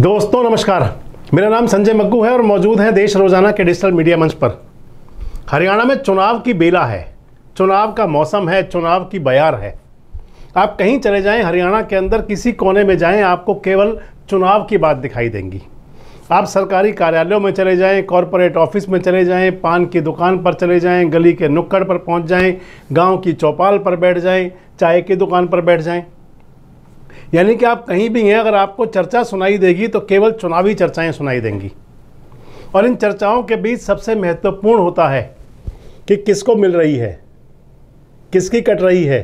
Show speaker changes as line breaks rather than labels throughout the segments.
दोस्तों, नमस्कार। मेरा नाम संजय मग्गू है और मौजूद है देश रोज़ाना के डिजिटल मीडिया मंच पर। हरियाणा में चुनाव की बेला है। चुनाव का मौसम है, चुनाव की बयार है। आप कहीं चले जाएँ, हरियाणा के अंदर किसी कोने में जाएँ, आपको केवल चुनाव की बात दिखाई देंगी। आप सरकारी कार्यालयों में चले जाएँ, कॉरपोरेट ऑफ़िस में चले जाएँ, पान की दुकान पर चले जाएँ, गली के नुक्कड़ पर पहुँच जाएँ, गाँव की चौपाल पर बैठ जाएँ, चाय की दुकान पर बैठ जाएँ। यानी कि आप कहीं भी हैं, अगर आपको चर्चा सुनाई देगी तो केवल चुनावी चर्चाएँ सुनाई देंगी। और इन चर्चाओं के बीच सबसे महत्वपूर्ण होता है कि किसको मिल रही है, किसकी कट रही है,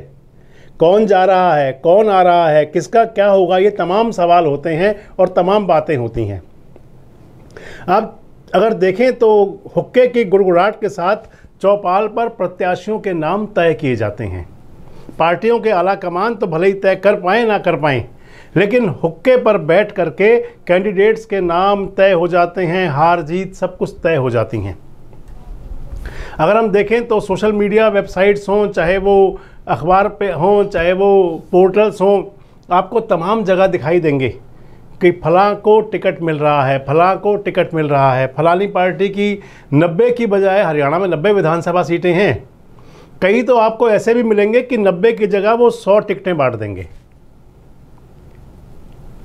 कौन जा रहा है, कौन आ रहा है, किसका क्या होगा, ये तमाम सवाल होते हैं और तमाम बातें होती हैं। आप अगर देखें तो हुक्के की गुड़गुड़ाहट के साथ चौपाल पर प्रत्याशियों के नाम तय किए जाते हैं। पार्टियों के आला कमान तो भले ही तय कर पाए, ना कर पाए, लेकिन हुक्के पर बैठ करके कैंडिडेट्स के नाम तय हो जाते हैं, हार जीत सब कुछ तय हो जाती हैं। अगर हम देखें तो सोशल मीडिया वेबसाइट्स हों, चाहे वो अखबार पे हों, चाहे वो पोर्टल्स हों, आपको तमाम जगह दिखाई देंगे कि फलां को टिकट मिल रहा है, फलां को टिकट मिल रहा है। फलानी पार्टी की 90 की बजाय हरियाणा में 90 विधानसभा सीटें हैं। कई तो आपको ऐसे भी मिलेंगे कि 90 की जगह वो 100 टिकटें बांट देंगे।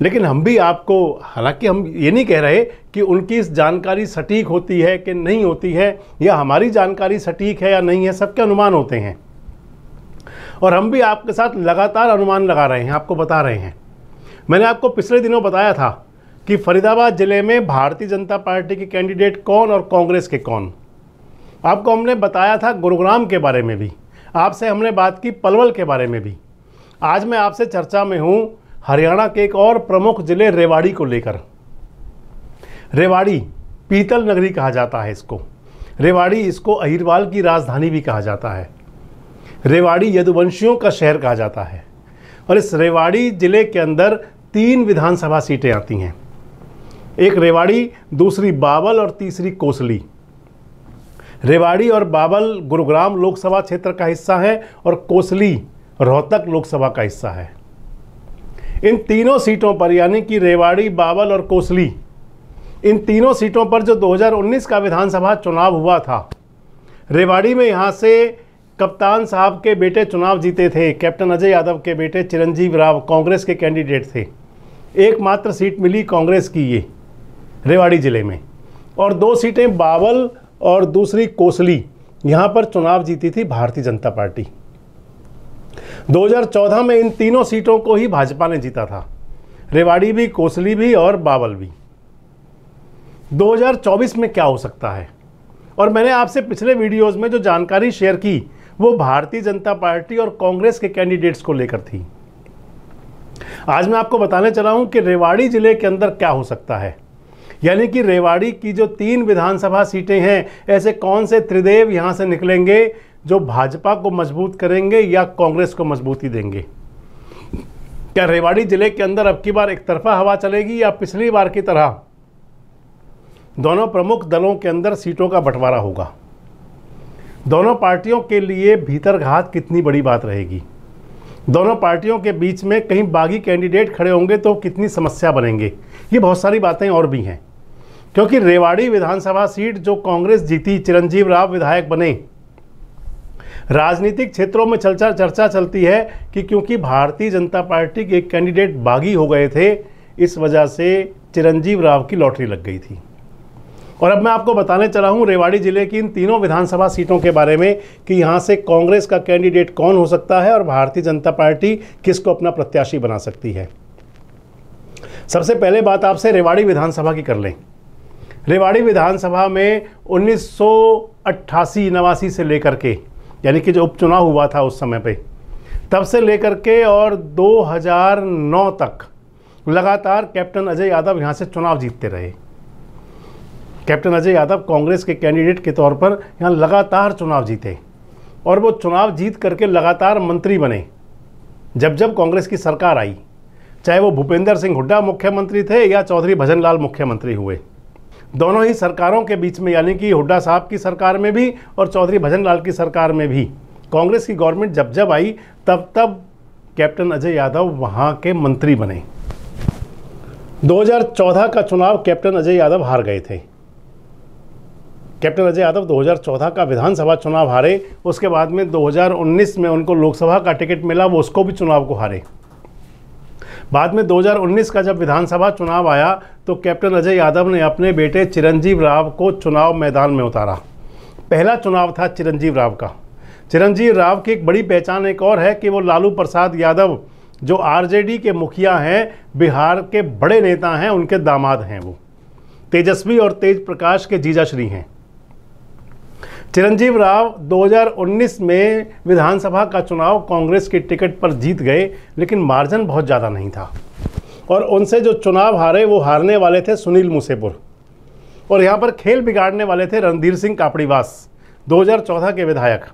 लेकिन हम भी आपको, हालाँकि हम ये नहीं कह रहे कि उनकी इस जानकारी सटीक होती है कि नहीं होती है, या हमारी जानकारी सटीक है या नहीं है, सबके अनुमान होते हैं। और हम भी आपके साथ लगातार अनुमान लगा रहे हैं, आपको बता रहे हैं। मैंने आपको पिछले दिनों बताया था कि फरीदाबाद ज़िले में भारतीय जनता पार्टी के कैंडिडेट कौन और कांग्रेस के कौन। आपको हमने बताया था गुरुग्राम के बारे में भी। आपसे हमने बात की पलवल के बारे में भी। आज मैं आपसे चर्चा में हूँ हरियाणा के एक और प्रमुख ज़िले रेवाड़ी को लेकर। रेवाड़ी पीतल नगरी कहा जाता है इसको। रेवाड़ी इसको अहिरवाल की राजधानी भी कहा जाता है। रेवाड़ी यदुवंशियों का शहर कहा जाता है। और इस रेवाड़ी ज़िले के अंदर तीन विधानसभा सीटें आती हैं। एक रेवाड़ी, दूसरी बावल और तीसरी कोसली। रेवाड़ी और बाबल गुरुग्राम लोकसभा क्षेत्र का हिस्सा है और कोसली, रोहतक लोकसभा का हिस्सा है। इन तीनों सीटों पर यानी कि रेवाड़ी बाबल और कोसली, इन तीनों सीटों पर जो 2019 का विधानसभा चुनाव हुआ था, रेवाड़ी में यहाँ से कप्तान साहब के बेटे चुनाव जीते थे, कैप्टन अजय यादव के बेटे चिरंजीव राव कांग्रेस के कैंडिडेट थे। एकमात्र सीट मिली कांग्रेस की ये, रेवाड़ी ज़िले में। और दो सीटें बावल और दूसरी कोसली, यहाँ पर चुनाव जीती थी भारतीय जनता पार्टी। 2014 में इन तीनों सीटों को ही भाजपा ने जीता था। रेवाड़ी भी, कोसली भी और बावल भी। 2024 में क्या हो सकता है? और मैंने आपसे पिछले वीडियोस में जो जानकारी शेयर की, वो भारतीय जनता पार्टी और कांग्रेस के कैंडिडेट्स को लेकर थी। आज मैं आपको बताने चला हूँ कि रेवाड़ी ज़िले के अंदर क्या हो सकता है। यानी कि रेवाड़ी की जो तीन विधानसभा सीटें हैं, ऐसे कौन से त्रिदेव यहाँ से निकलेंगे जो भाजपा को मज़बूत करेंगे या कांग्रेस को मजबूती देंगे? क्या रेवाड़ी ज़िले के अंदर अब की बार एक तरफा हवा चलेगी या पिछली बार की तरह दोनों प्रमुख दलों के अंदर सीटों का बंटवारा होगा? दोनों पार्टियों के लिए भीतर घात कितनी बड़ी बात रहेगी? दोनों पार्टियों के बीच में कहीं बागी कैंडिडेट खड़े होंगे तो कितनी समस्या बनेंगे? ये बहुत सारी बातें और भी हैं। क्योंकि रेवाड़ी विधानसभा सीट जो कांग्रेस जीती, चिरंजीव राव विधायक बने। राजनीतिक क्षेत्रों में चर्चा चर्चा चलती है कि क्योंकि भारतीय जनता पार्टी के कैंडिडेट बागी हो गए थे, इस वजह से चिरंजीव राव की लॉटरी लग गई थी। और अब मैं आपको बताने चला हूँ रेवाड़ी ज़िले की इन तीनों विधानसभा सीटों के बारे में कि यहाँ से कांग्रेस का कैंडिडेट कौन हो सकता है और भारतीय जनता पार्टी किसको अपना प्रत्याशी बना सकती है। सबसे पहले बात आपसे रेवाड़ी विधानसभा की कर लें। रेवाड़ी विधानसभा में उन्नीस नवासी से लेकर के, यानी कि जो उपचुनाव हुआ था उस समय पे, तब से लेकर के और 2009 तक लगातार कैप्टन अजय यादव यहाँ से चुनाव जीतते रहे। कैप्टन अजय यादव कांग्रेस के कैंडिडेट के तौर पर यहाँ लगातार चुनाव जीते और वो चुनाव जीत करके लगातार मंत्री बने। जब जब कांग्रेस की सरकार आई, चाहे वो भूपेंद्र सिंह हुड्डा मुख्यमंत्री थे या चौधरी भजनलाल मुख्यमंत्री हुए दोनों ही सरकारों के बीच में, यानी कि हुड्डा साहब की सरकार में भी और चौधरी भजन लाल की सरकार में भी। कांग्रेस की गवर्नमेंट जब जब आई, तब तब कैप्टन अजय यादव वहाँ के मंत्री बने। 2014 का चुनाव कैप्टन अजय यादव हार गए थे। कैप्टन अजय यादव 2014 का विधानसभा चुनाव हारे, उसके बाद में 2019 में उनको लोकसभा का टिकट मिला, वो उसको भी चुनाव को हारे। बाद में 2019 का जब विधानसभा चुनाव आया तो कैप्टन अजय यादव ने अपने बेटे चिरंजीव राव को चुनाव मैदान में उतारा। पहला चुनाव था चिरंजीव राव का। चिरंजीव राव की एक बड़ी पहचान एक और है कि वो लालू प्रसाद यादव, जो आरजेडी के मुखिया हैं, बिहार के बड़े नेता हैं, उनके दामाद हैं वो। तेजस्वी और तेज प्रकाश के जीजाश्री हैं। चिरंजीव राव 2019 में विधानसभा का चुनाव कांग्रेस के टिकट पर जीत गए, लेकिन मार्जिन बहुत ज़्यादा नहीं था। और उनसे जो चुनाव हारे, वो हारने वाले थे सुनील मूसेपुर। और यहाँ पर खेल बिगाड़ने वाले थे रणधीर सिंह कापड़ीवास 2014 के विधायक।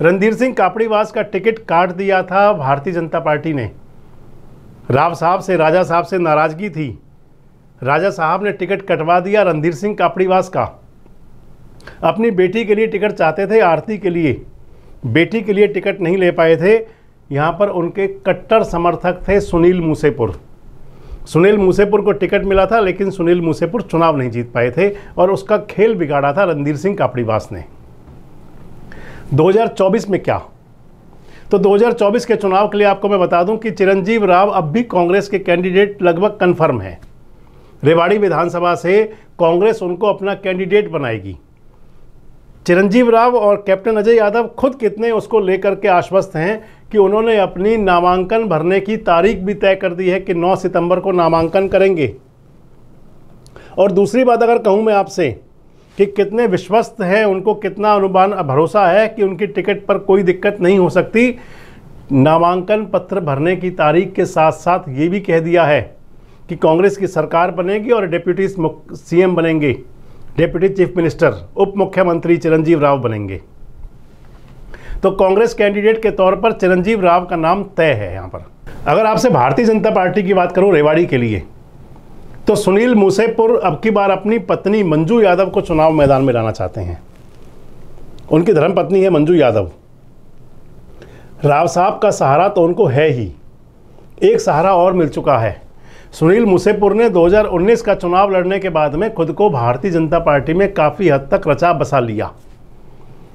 रणधीर सिंह कापड़ीवास का टिकट काट दिया था भारतीय जनता पार्टी ने। राव साहब से, राजा साहब से नाराज़गी थी। राजा साहब ने टिकट कटवा दिया रणधीर सिंह कापड़ीवास का। अपनी बेटी के लिए टिकट चाहते थे, आरती के लिए। बेटी के लिए टिकट नहीं ले पाए थे। यहाँ पर उनके कट्टर समर्थक थे सुनील मूसेपुर। सुनील मूसेपुर को टिकट मिला था, लेकिन सुनील मूसेपुर चुनाव नहीं जीत पाए थे और उसका खेल बिगाड़ा था रणधीर सिंह कापड़ीवास ने। 2024 में क्या? तो 2024 के चुनाव के लिए आपको मैं बता दूँ कि चिरंजीव राव अब भी कांग्रेस के कैंडिडेट लगभग कन्फर्म है। रेवाड़ी विधानसभा से कांग्रेस उनको अपना कैंडिडेट बनाएगी। चिरंजीव राव और कैप्टन अजय यादव खुद कितने उसको लेकर के आश्वस्त हैं कि उन्होंने अपनी नामांकन भरने की तारीख भी तय कर दी है कि 9 सितंबर को नामांकन करेंगे। और दूसरी बात अगर कहूँ मैं आपसे कि कितने विश्वस्त हैं, उनको कितना अनुमान भरोसा है कि उनकी टिकट पर कोई दिक्कत नहीं हो सकती, नामांकन पत्र भरने की तारीख के साथ साथ ये भी कह दिया है कि कांग्रेस की सरकार बनेगी और डिप्यूटी सीएम बनेंगे। डिप्यूटी चीफ मिनिस्टर उप मुख्यमंत्री चिरंजीव राव बनेंगे तो कांग्रेस कैंडिडेट के तौर पर चिरंजीव राव का नाम तय है यहाँ पर। अगर आपसे भारतीय जनता पार्टी की बात करूँ रेवाड़ी के लिए तो सुनील मूसेपुर अब की बार अपनी पत्नी मंजू यादव को चुनाव मैदान में लाना चाहते हैं। उनकी धर्म पत्नी है मंजू यादव। राव साहब का सहारा तो उनको है ही। एक सहारा और मिल चुका है। सुनील मुसेपुर ने 2019 का चुनाव लड़ने के बाद में खुद को भारतीय जनता पार्टी में काफ़ी हद तक रचा बसा लिया।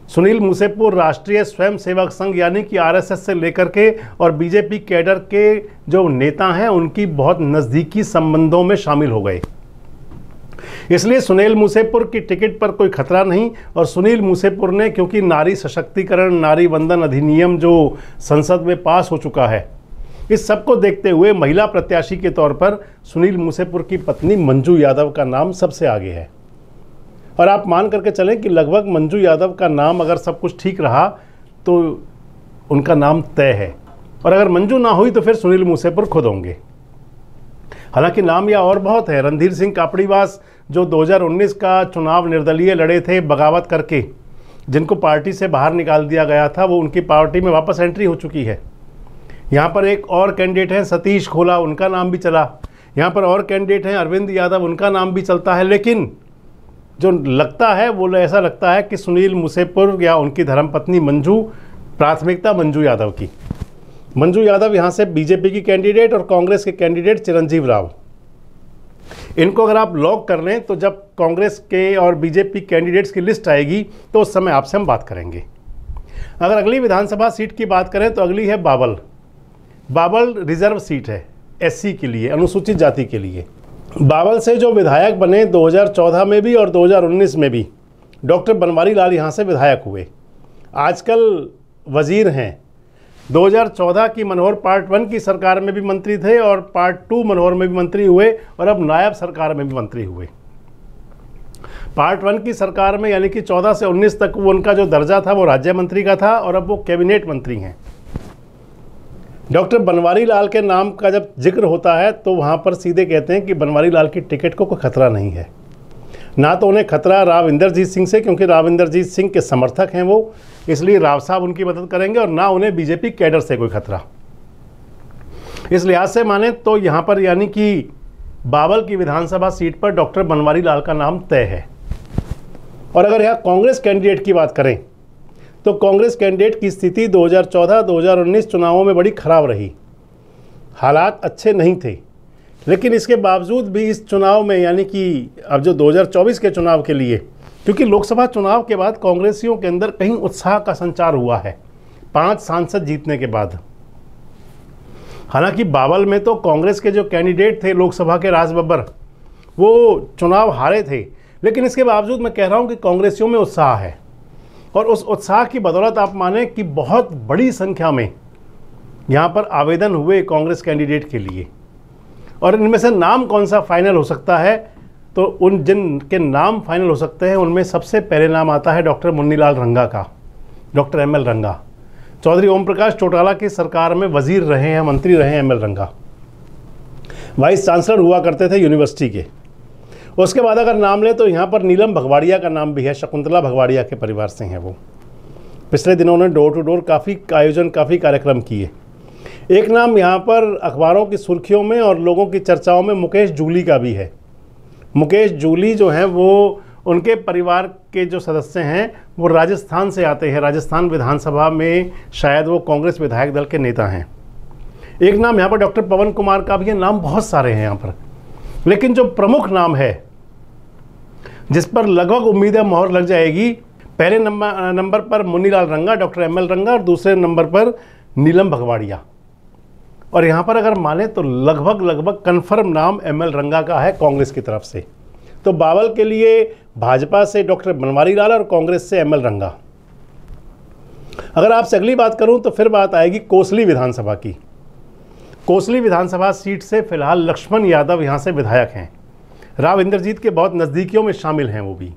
सुनील मुसेपुर राष्ट्रीय स्वयंसेवक संघ यानी कि आरएसएस से लेकर के और बीजेपी कैडर के जो नेता हैं, उनकी बहुत नज़दीकी संबंधों में शामिल हो गए। इसलिए सुनील मुसेपुर की टिकट पर कोई खतरा नहीं और सुनील मुसेपुर ने, क्योंकि नारी सशक्तिकरण, नारी वंदन अधिनियम जो संसद में पास हो चुका है इस सबको देखते हुए महिला प्रत्याशी के तौर पर सुनील मूसेपुर की पत्नी मंजू यादव का नाम सबसे आगे है। और आप मान करके चलें कि लगभग मंजू यादव का नाम अगर सब कुछ ठीक रहा तो उनका नाम तय है। और अगर मंजू ना हुई तो फिर सुनील मूसेपुर खुद होंगे। हालाँकि नाम या और बहुत है। रणधीर सिंह कापड़ीवास, जो 2019 का चुनाव निर्दलीय लड़े थे बगावत करके, जिनको पार्टी से बाहर निकाल दिया गया था, वो उनकी पार्टी में वापस एंट्री हो चुकी है। यहाँ पर एक और कैंडिडेट हैं, सतीश खोला, उनका नाम भी चला। यहाँ पर और कैंडिडेट हैं, अरविंद यादव, उनका नाम भी चलता है। लेकिन जो लगता है, वो ऐसा लगता है कि सुनील मुसेपुर या उनकी धर्मपत्नी मंजू, प्राथमिकता मंजू यादव की। मंजू यादव यहाँ से बीजेपी की कैंडिडेट और कांग्रेस के कैंडिडेट चिरंजीव राव। इनको अगर आप लॉक कर लें तो जब कांग्रेस के और बीजेपी कैंडिडेट्स की लिस्ट आएगी तो उस समय आपसे हम बात करेंगे। अगर अगली विधानसभा सीट की बात करें तो अगली है बाबल बाबल रिज़र्व सीट है एससी के लिए, अनुसूचित जाति के लिए। बाबल से जो विधायक बने 2014 में भी और 2019 में भी, डॉक्टर बनवारी लाल यहाँ से विधायक हुए। आजकल वज़ीर हैं। 2014 की मनोहर पार्ट वन की सरकार में भी मंत्री थे और पार्ट टू मनोहर में भी मंत्री हुए और अब नायब सरकार में भी मंत्री हुए। पार्ट वन की सरकार में यानी कि 14 से 19 तक वो उनका जो दर्जा था वो राज्य मंत्री का था और अब वो कैबिनेट मंत्री हैं। डॉक्टर बनवारी लाल के नाम का जब ज़िक्र होता है तो वहाँ पर सीधे कहते हैं कि बनवारी लाल की टिकट को कोई खतरा नहीं है। ना तो उन्हें खतरा राव इंदरजीत सिंह से, क्योंकि राव इंदरजीत सिंह के समर्थक हैं वो, इसलिए राव साहब उनकी मदद करेंगे और ना उन्हें बीजेपी कैडर से कोई खतरा। इस लिहाज से माने तो यहाँ पर यानी कि बाबल की विधानसभा सीट पर डॉक्टर बनवारी लाल का नाम तय है। और अगर यहाँ कांग्रेस कैंडिडेट की बात करें तो कांग्रेस कैंडिडेट की स्थिति 2014-2019 चुनावों में बड़ी खराब रही। हालात अच्छे नहीं थे, लेकिन इसके बावजूद भी इस चुनाव में, यानी कि अब जो 2024 के चुनाव के लिए, क्योंकि लोकसभा चुनाव के बाद कांग्रेसियों के अंदर कहीं उत्साह का संचार हुआ है, पाँच सांसद जीतने के बाद। हालाँकि बावल में तो कांग्रेस के जो कैंडिडेट थे लोकसभा के राज बब्बर वो चुनाव हारे थे, लेकिन इसके बावजूद मैं कह रहा हूँ कि कांग्रेसियों में उत्साह है। और उस उत्साह की बदौलत आप माने कि बहुत बड़ी संख्या में यहाँ पर आवेदन हुए कांग्रेस कैंडिडेट के लिए। और इनमें से नाम कौन सा फाइनल हो सकता है? तो उन जिन के नाम फाइनल हो सकते हैं, उनमें सबसे पहले नाम आता है डॉक्टर मुन्नीलाल रंगा का, doctor M L Ranga. Chaudhary Om Prakash Chautala की सरकार में वज़ीर रहे हैं, मंत्री रहे हैं M L Ranga. Vice chancellor हुआ करते थे यूनिवर्सिटी के। उसके बाद अगर नाम लें तो यहाँ पर नीलम भगवाड़िया का नाम भी है, शकुंतला भगवाड़िया के परिवार से हैं वो। पिछले दिनों उन्होंने डोर टू डोर काफ़ी आयोजन, काफ़ी कार्यक्रम किए। एक नाम यहाँ पर अखबारों की सुर्खियों में और लोगों की चर्चाओं में मुकेश जूली का भी है। मुकेश जूली जो हैं वो उनके परिवार के जो सदस्य हैं, वो राजस्थान से आते हैं। राजस्थान विधानसभा में शायद वो कांग्रेस विधायक दल के नेता हैं। एक नाम यहाँ पर डॉक्टर पवन कुमार का भी है। नाम बहुत सारे हैं यहाँ पर। लेकिन जो प्रमुख नाम है जिस पर लगभग उम्मीद है मोहर लग जाएगी। पहले नंबर नंबर पर Munnilal Ranga, doctor M L Ranga और दूसरे नंबर पर नीलम भगवाड़िया। और यहाँ पर अगर माने तो लगभग लगभग कन्फर्म नाम एम एल रंगा का है कांग्रेस की तरफ़ से। तो बावल के लिए भाजपा से डॉक्टर बनवारी लाल और कांग्रेस से एम एल रंगा। अगर आपसे अगली बात करूँ तो फिर बात आएगी कोसली विधानसभा की। कोसली विधानसभा सीट से फ़िलहाल लक्ष्मण यादव यहाँ से विधायक हैं। राव इंद्रजीत के बहुत नज़दीकियों में शामिल हैं वो भी।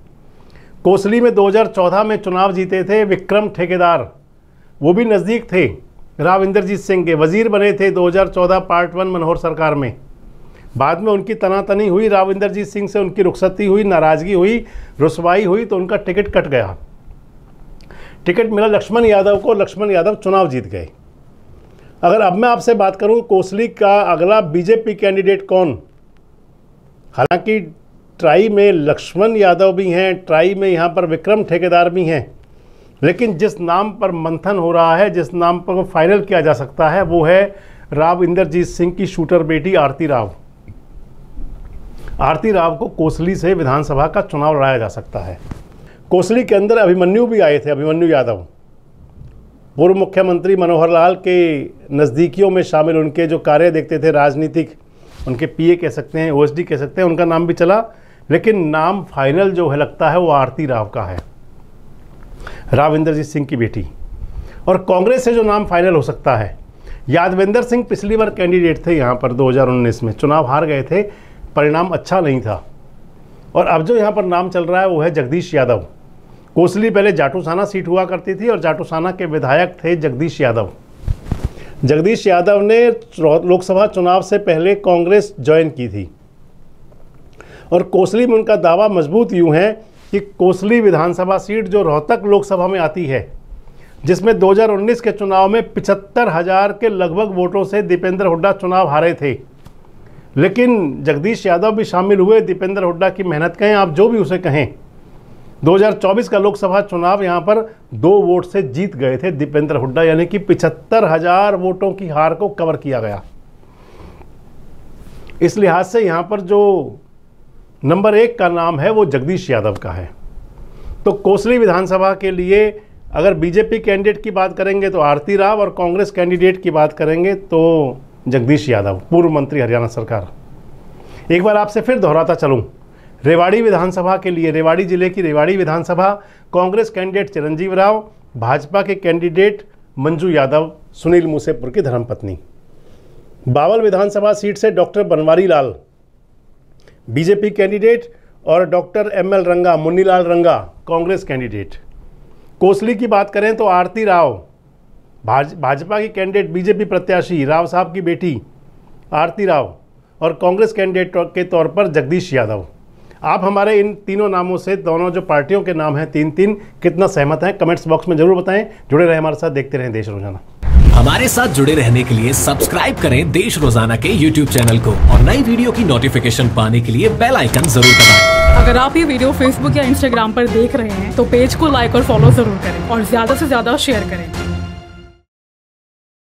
कोसली में 2014 में चुनाव जीते थे विक्रम ठेकेदार। वो भी नज़दीक थे। राव इंद्रजीत सिंह के वज़ीर बने थे 2014 पार्ट वन मनोहर सरकार में। बाद में उनकी तनातनी हुई, राव इंद्रजीत सिंह से उनकी रुखसती हुई, नाराज़गी हुई, रसवाई हुई तो उनका टिकट कट गया। टिकट मिला लक्ष्मण यादव को, लक्ष्मण यादव चुनाव जीत गए। अगर अब मैं आपसे बात करूँ, कोसली का अगला बीजेपी कैंडिडेट कौन? हालाँकि ट्राई में लक्ष्मण यादव भी हैं, ट्राई में यहाँ पर विक्रम ठेकेदार भी हैं, लेकिन जिस नाम पर मंथन हो रहा है, जिस नाम पर फाइनल किया जा सकता है, वो है राव इंद्रजीत सिंह की शूटर बेटी आरती राव। आरती राव को कोसली से विधानसभा का चुनाव लड़ाया जा सकता है। कोसली के अंदर अभिमन्यु भी आए थे, अभिमन्यु यादव। पूर्व मुख्यमंत्री मनोहर लाल के नज़दीकियों में शामिल, उनके जो कार्य देखते थे, राजनीतिक उनके पीए कह सकते हैं, ओएसडी कह सकते हैं, उनका नाम भी चला, लेकिन नाम फाइनल जो है लगता है वो आरती राव का है। राव इंद्रजीत सिंह की बेटी। और कांग्रेस से जो नाम फाइनल हो सकता है, यादवेंद्र सिंह पिछली बार कैंडिडेट थे यहाँ पर 2019 में, चुनाव हार गए थे, परिणाम अच्छा नहीं था। और अब जो यहाँ पर नाम चल रहा है वो है जगदीश यादव। कोसली पहले जाटूसाना सीट हुआ करती थी और जाटूसाना के विधायक थे जगदीश यादव। जगदीश यादव ने लोकसभा चुनाव से पहले कांग्रेस ज्वाइन की थी। और कोसली में उनका दावा मज़बूत यूँ है कि कोसली विधानसभा सीट जो रोहतक लोकसभा में आती है, जिसमें 2019 के चुनाव में पिछहत्तर हज़ार के लगभग वोटों से दीपेंद्र हुड्डा चुनाव हारे थे। लेकिन जगदीश यादव भी शामिल हुए। दीपेंद्र हुड्डा की मेहनत कहें, आप जो भी उसे कहें। 2024 का लोकसभा चुनाव यहाँ पर दो वोट से जीत गए थे दीपेंद्र हुड्डा, यानी कि पिछहत्तर हज़ार वोटों की हार को कवर किया गया। इस लिहाज से यहाँ पर जो नंबर एक का नाम है, वो जगदीश यादव का है। तो कोसली विधानसभा के लिए अगर बीजेपी कैंडिडेट की बात करेंगे तो आरती राव और कांग्रेस कैंडिडेट की बात करेंगे तो जगदीश यादव, पूर्व मंत्री हरियाणा सरकार। एक बार आपसे फिर दोहराता चलूँ। रेवाड़ी विधानसभा के लिए, रेवाड़ी ज़िले की रेवाड़ी विधानसभा, कांग्रेस कैंडिडेट चिरंजीव राव, भाजपा के कैंडिडेट मंजू यादव, सुनील मूसेपुर की धर्मपत्नी। बावल विधानसभा सीट से doctor Banwari Lal, BJP candidate और doctor M L Ranga, Munnilal Ranga, Congress candidate. Kosli की बात करें तो आरती राव, भाज, भाजपा की कैंडिडेट, बीजेपी प्रत्याशी, राव साहब की बेटी, आरती राव, और कांग्रेस कैंडिडेट के तौर पर जगदीश यादव। आप हमारे इन तीनों नामों से दोनों जो पार्टियों के नाम हैं तीन तीन कितना सहमत हैं? कमेंट्स बॉक्स में ज़रूर बताएँ। जुड़े रहे हमारे साथ देखते रहें देश रोज़ाना।
हमारे साथ जुड़े रहने के लिए सब्सक्राइब करें देश रोज़ाना के यूट्यूब चैनल को और नई वीडियो की नोटिफिकेशन पाने के लिए बेल आइकन ज़रूर दबाएँ।
अगर आप ये वीडियो फेसबुक या इंस्टाग्राम पर देख रहे हैं तो पेज को लाइक और फॉलो ज़रूर करें और ज़्यादा से ज़्यादा शेयर करें।